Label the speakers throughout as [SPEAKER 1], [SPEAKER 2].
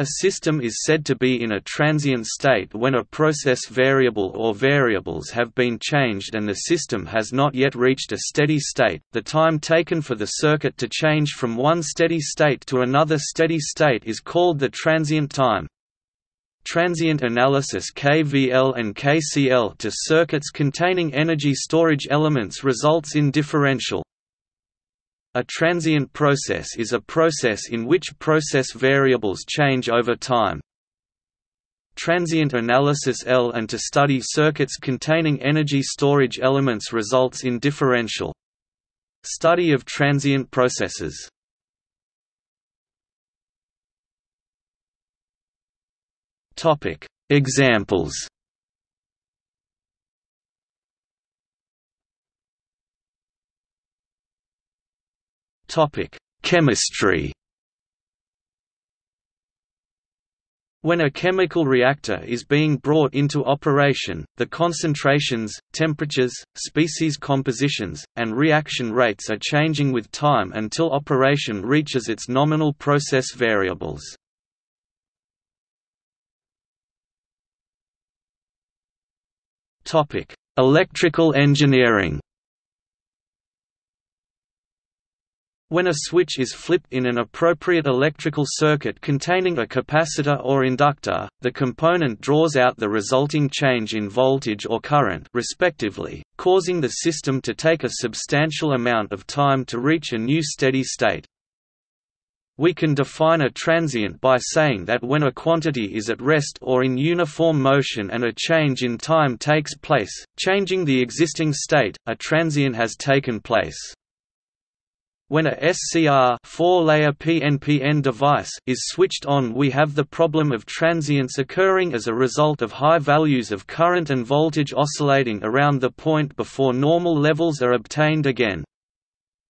[SPEAKER 1] A system is said to be in a transient state when a process variable or variables have been changed and the system has not yet reached a steady state. The time taken for the circuit to change from one steady state to another steady state is called the transient time. Transient analysis KVL and KCL to circuits containing energy storage elements results in differential a transient process is a process in which process variables change over time. Transient analysis L and to study circuits containing energy storage elements results in differential. Study of transient processes. Examples Topic: Chemistry. When a chemical reactor is being brought into operation, the concentrations, temperatures, species compositions, and reaction rates are changing with time until operation reaches its nominal process variables. Electrical engineering When a switch is flipped in an appropriate electrical circuit containing a capacitor or inductor, the component draws out the resulting change in voltage or current respectively, causing the system to take a substantial amount of time to reach a new steady state. We can define a transient by saying that when a quantity is at rest or in uniform motion and a change in time takes place, changing the existing state, a transient has taken place. When a SCR four-layer PNPN device is switched on we have the problem of transients occurring as a result of high values of current and voltage oscillating around the point before normal levels are obtained again.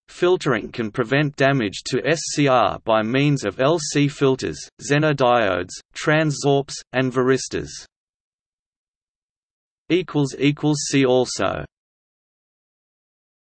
[SPEAKER 1] Filtering can prevent damage to SCR by means of LC filters, Zener diodes, transorps, and varistors. See also